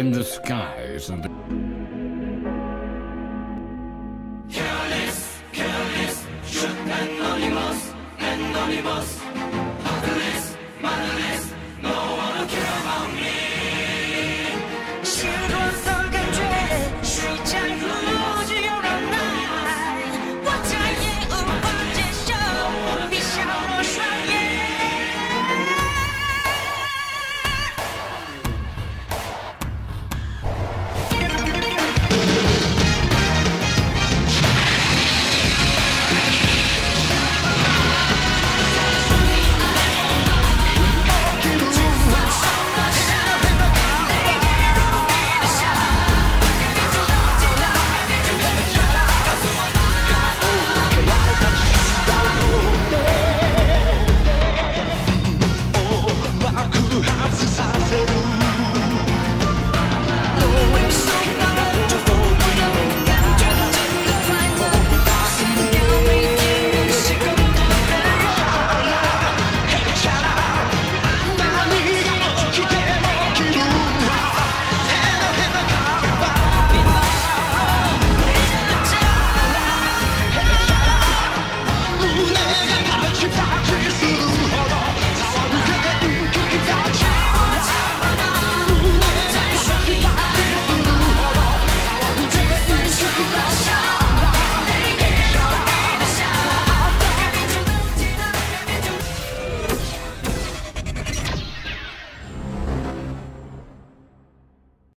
and the skies and the... Careless, careless, should anonymous, anonymous. never